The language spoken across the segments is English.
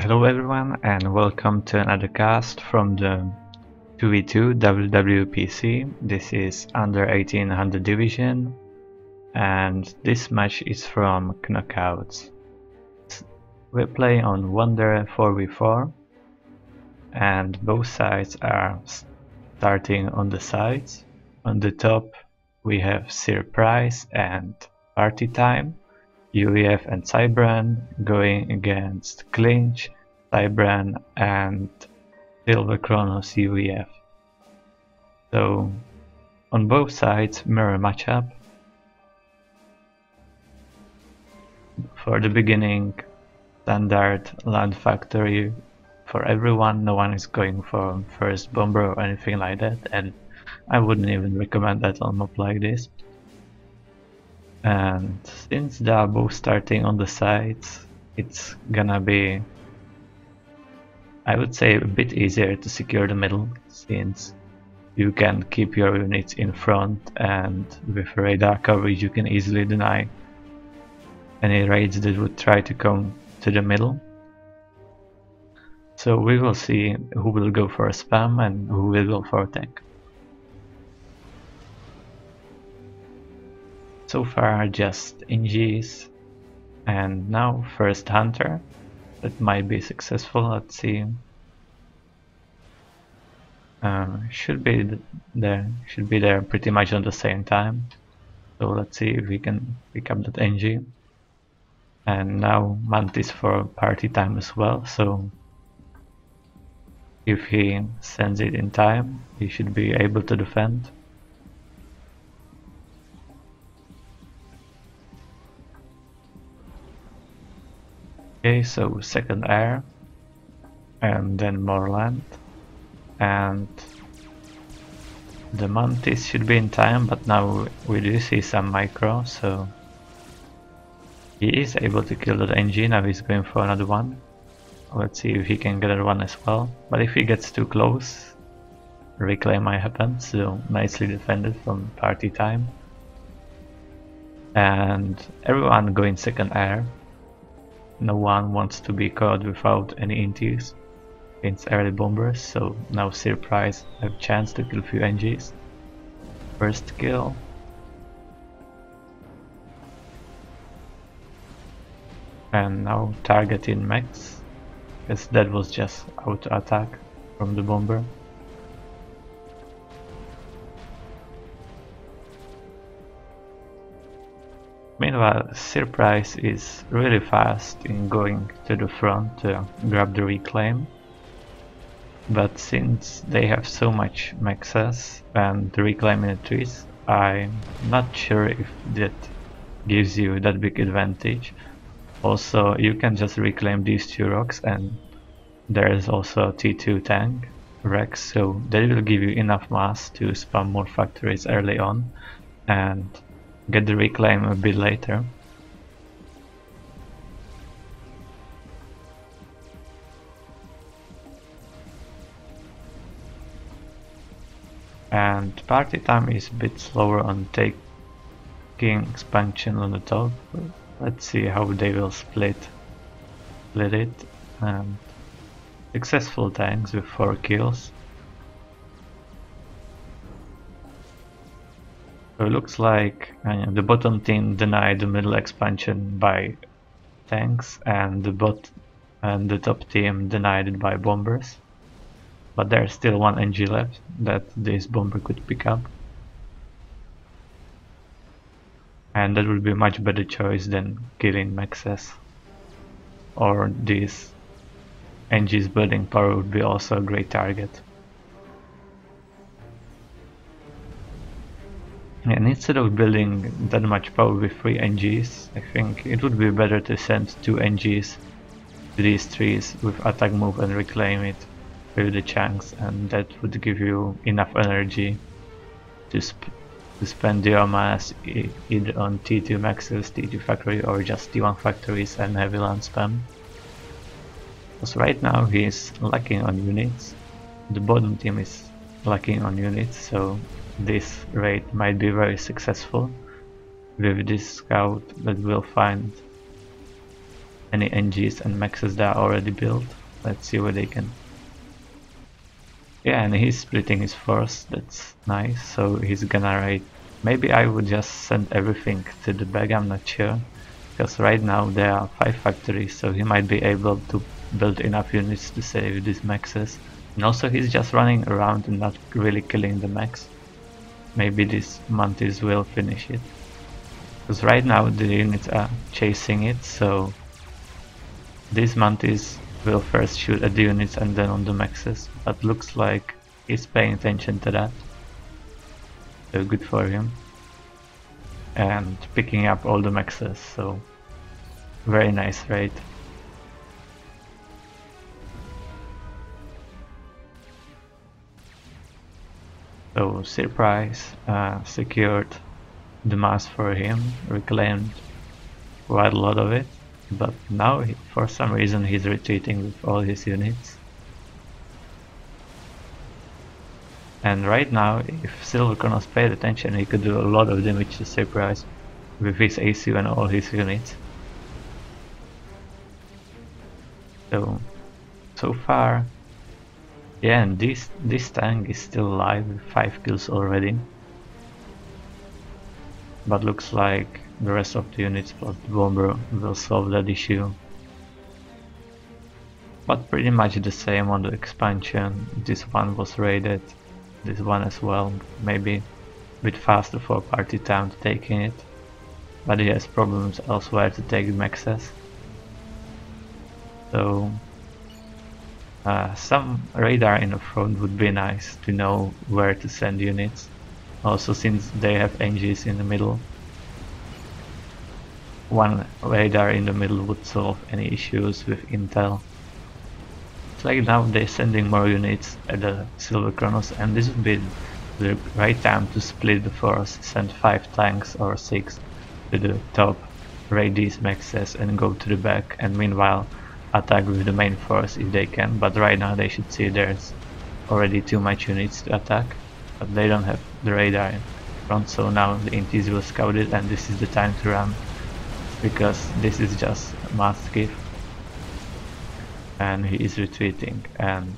Hello everyone and welcome to another cast from the 2v2 WWPC. This is under 1800 division and this match is from Knockouts. We play on Wonder 4v4 and both sides are starting on the sides. On the top we have Sir-Prize and Party Time, UEF and Cybran going against Clinch, Cybran and Silver Kronos UEF. So on both sides mirror matchup. For the beginning standard land factory for everyone, no one is going for first bomber or anything like that and I wouldn't even recommend that on map like this. And since they are both starting on the sides, it's gonna be I would say a bit easier to secure the middle since you can keep your units in front and with radar coverage you can easily deny any raids that would try to come to the middle. So we will see who will go for a spam and who will go for a tank. So far just NGs and now first hunter that might be successful let's see. Uh, should be there should be there pretty much at the same time. So let's see if we can pick up that NG and now Mantis for party time as well. So if he sends it in time, he should be able to defend. Okay, so second air, and then more land, and the Mantis should be in time, but now we do see some micro, so he is able to kill that engine, now he's going for another one. Let's see if he can get one as well. But if he gets too close, reclaim might happen. So nicely defended from party time. And everyone going second air. No one wants to be caught without any intis against early bombers. So now Sir-Prize have chance to kill few NGs. First kill. And now targeting max because that was just auto attack from the bomber. Meanwhile, Sir-Prize is really fast in going to the front to grab the reclaim. But since they have so much maxes and reclaim in the trees, I'm not sure if that gives you that big advantage. Also, you can just reclaim these two rocks and there is also a T2 tank, Rex, so that will give you enough mass to spam more factories early on and get the reclaim a bit later. And party time is a bit slower on taking expansion on the top Let's see how they will split, split it. And successful tanks with 4 kills. So it looks like uh, the bottom team denied the middle expansion by tanks and the bot and the top team denied it by bombers. But there's still one NG left that this bomber could pick up. and that would be a much better choice than killing Maxes or this NG's building power would be also a great target. And instead of building that much power with 3 NGs, I think it would be better to send 2 NGs to these trees with attack move and reclaim it with the chunks and that would give you enough energy to to spend your mass either on T2 maxes, T2 factory or just T1 factories and heavy land spam. Because right now he is lacking on units, the bottom team is lacking on units so this raid might be very successful with this scout that will find any NGs and maxes that are already built. Let's see what they can. Yeah, and he's splitting his force, that's nice, so he's gonna raid. Maybe I would just send everything to the bag, I'm not sure. Because right now there are 5 factories, so he might be able to build enough units to save these maxes. And also he's just running around and not really killing the max. Maybe this mantis will finish it. Because right now the units are chasing it, so this mantis will first shoot at the units and then on the maxes, but looks like he's paying attention to that. So good for him. And picking up all the maxes, so very nice raid. So Sir-Prize uh, secured the mass for him, reclaimed quite a lot of it. But now, he, for some reason, he's retreating with all his units. And right now, if Silver Kronos paid attention, he could do a lot of damage to Sir-Prize with his AC and all his units. So, so far, yeah, and this this tank is still alive 5 kills already. But looks like the rest of the units plus the bomber will solve that issue. But pretty much the same on the expansion. This one was raided, this one as well. Maybe a bit faster for party time to taking it. But he has problems elsewhere to take maxes. So uh, some radar in the front would be nice to know where to send units. Also since they have NGs in the middle one radar in the middle would solve any issues with intel. It's like now they're sending more units at the Silver Kronos and this would be the right time to split the force, send 5 tanks or 6 to the top, raid these maxes and go to the back and meanwhile attack with the main force if they can, but right now they should see there's already too much units to attack, but they don't have the radar in front so now the intis will scout it and this is the time to run because this is just mass give and he is retreating and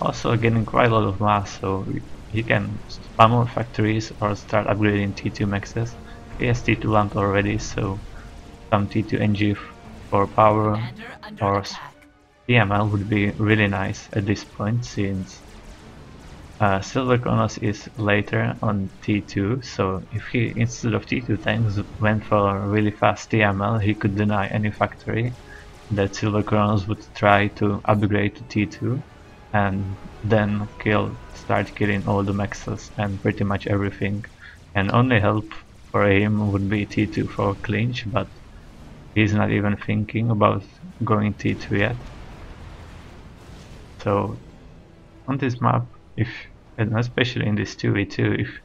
also getting quite a lot of mass so he can spam more factories or start upgrading T2 maxes. He has T2 land already so some T2 NG for power or TML would be really nice at this point since uh, Silver Kronos is later on T2, so if he instead of T2 tanks went for really fast TML, he could deny any factory that Silver Kronos would try to upgrade to T2 and then kill, start killing all the maxes and pretty much everything. And only help for him would be T2 for clinch, but he's not even thinking about going T2 yet. So on this map, if and especially in this 2v2 if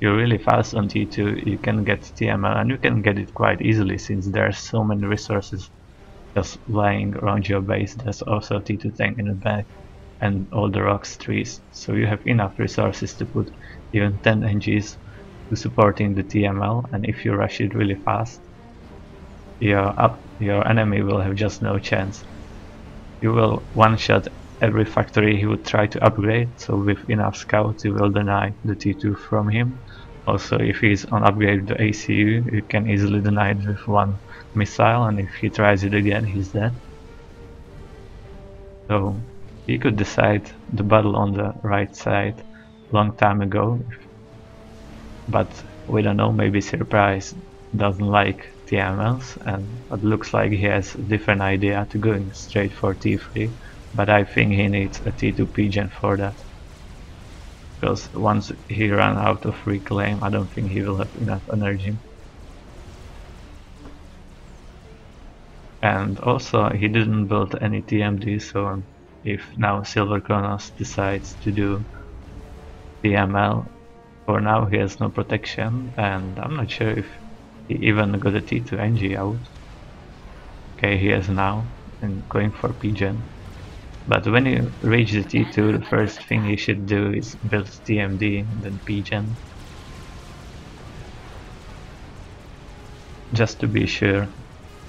you're really fast on T2 you can get TML and you can get it quite easily since there's so many resources just lying around your base there's also T2 tank in the back and all the rocks trees so you have enough resources to put even 10 NGs to supporting the TML and if you rush it really fast your up your enemy will have just no chance you will one shot every factory he would try to upgrade, so with enough scouts you will deny the T2 from him. Also if he is on upgrade the ACU, you can easily deny it with one missile and if he tries it again he's dead. So he could decide the battle on the right side long time ago, but we don't know, maybe Sir-Prize doesn't like TMLs and it looks like he has a different idea to going straight for T3 but I think he needs a T2 PGen for that. Because once he run out of reclaim, I don't think he will have enough energy. And also, he didn't build any TMD, so if now Silver Kronos decides to do TML, for now he has no protection, and I'm not sure if he even got a T2 NG out. Okay, he has now, and going for PGen. But when you reach the T2, the first thing you should do is build TMD, then PGen. Just to be sure.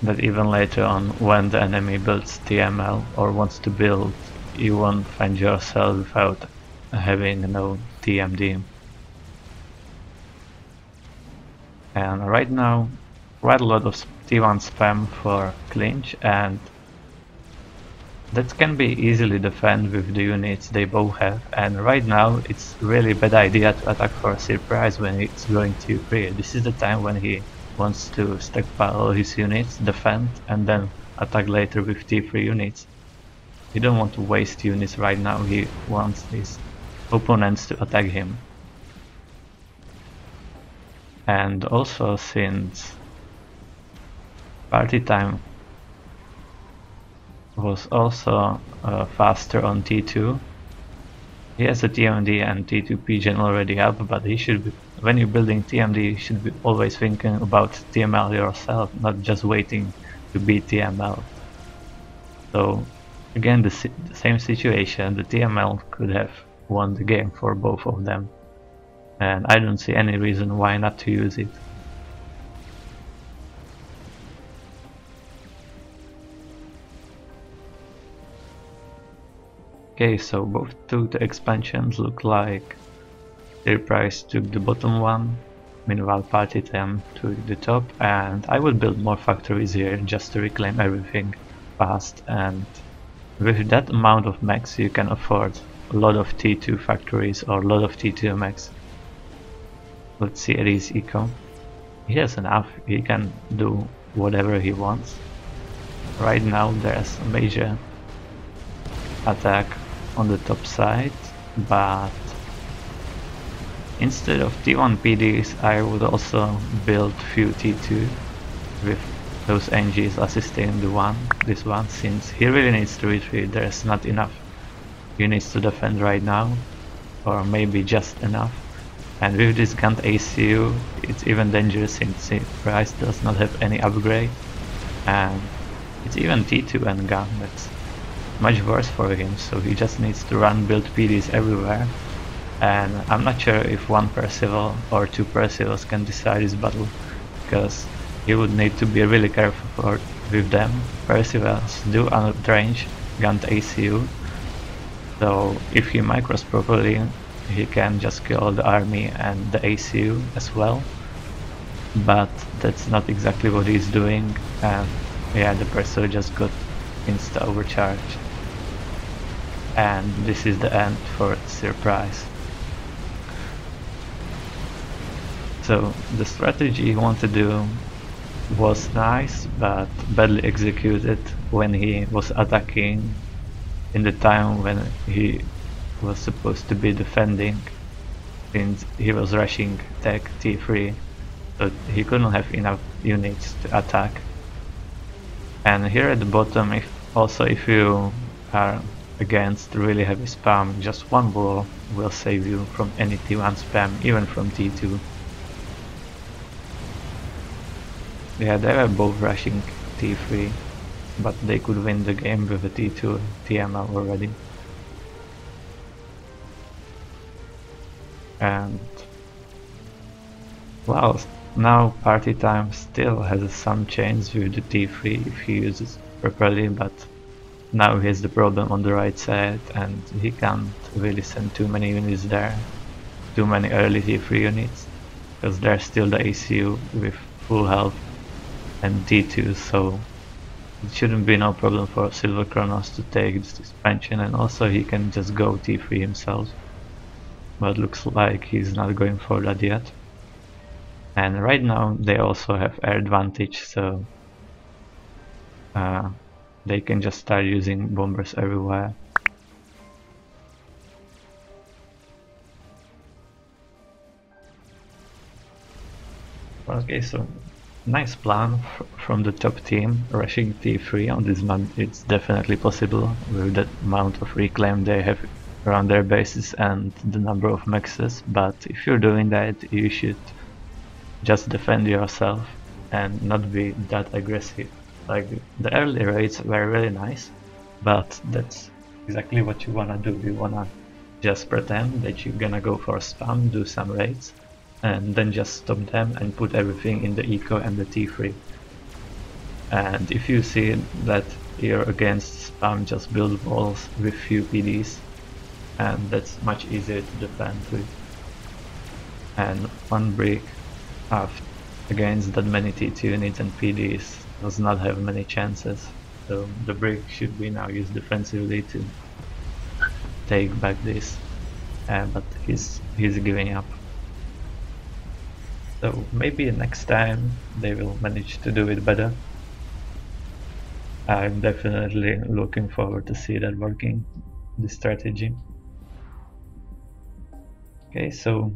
that even later on when the enemy builds TML or wants to build you won't find yourself without having no TMD. And right now quite a lot of T1 spam for clinch and that can be easily defended with the units they both have and right now it's really bad idea to attack for a Sir-Prize when it's going to free. This is the time when he wants to stockpile all his units, defend and then attack later with T3 units. He don't want to waste units right now, he wants his opponents to attack him. And also since party time was also uh, faster on T2. He has a TMD and T2 PGen already up, but he should be, when you're building TMD, you should be always thinking about TML yourself, not just waiting to beat TML. So again, the, the same situation, the TML could have won the game for both of them. And I don't see any reason why not to use it. Okay, so both two expansions look like their price took the bottom one, meanwhile party time took the top, and I will build more factories here just to reclaim everything fast and with that amount of max you can afford a lot of T2 factories or a lot of T2 max. Let's see Ares Eco. He has enough, he can do whatever he wants. Right now there's a major attack on the top side, but instead of T1 PDs I would also build few T2 with those NGs assisting the one, this one, since he really needs to retreat, there's not enough units to defend right now, or maybe just enough. And with this Gant ACU, it's even dangerous since Price does not have any upgrade, and it's even T2 and Gun, that's much worse for him, so he just needs to run build PDs everywhere. And I'm not sure if one Percival or two Percivals can decide this battle, because he would need to be really careful for, with them. Percivals do outrange Gant ACU, so if he micros properly, he can just kill the army and the ACU as well. But that's not exactly what he's doing, and yeah, the Percival just got insta overcharge and this is the end for Sir-Prize. So the strategy he wanted to do was nice but badly executed when he was attacking in the time when he was supposed to be defending since he was rushing tech T3 so he couldn't have enough units to attack and here at the bottom if also if you are against really heavy spam, just one ball will save you from any T1 spam, even from T2. Yeah, they were both rushing T3, but they could win the game with a T2 TML already. And well, now party time still has some chance with the T3 if he uses properly, but now he has the problem on the right side and he can't really send too many units there. Too many early T3 units. Because there's still the ACU with full health and T2 so it shouldn't be no problem for Silver Kronos to take this expansion and also he can just go T3 himself. But looks like he's not going for that yet. And right now they also have air advantage so uh, they can just start using bombers everywhere. Okay, so nice plan from the top team, rushing T3 on this map, it's definitely possible with that amount of reclaim they have around their bases and the number of maxes, but if you're doing that you should just defend yourself and not be that aggressive. Like the early raids were really nice, but that's exactly what you wanna do. You wanna just pretend that you're gonna go for spam, do some raids, and then just stop them and put everything in the eco and the T3. and if you see that you're against spam just build walls with few PDs and that's much easier to defend with. And one brick against that many T2 units and PDs does not have many chances. So the brick should be now used defensively to take back this uh, but he's he's giving up. So maybe next time they will manage to do it better. I'm definitely looking forward to see that working, this strategy. Okay, so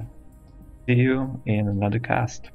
see you in another cast.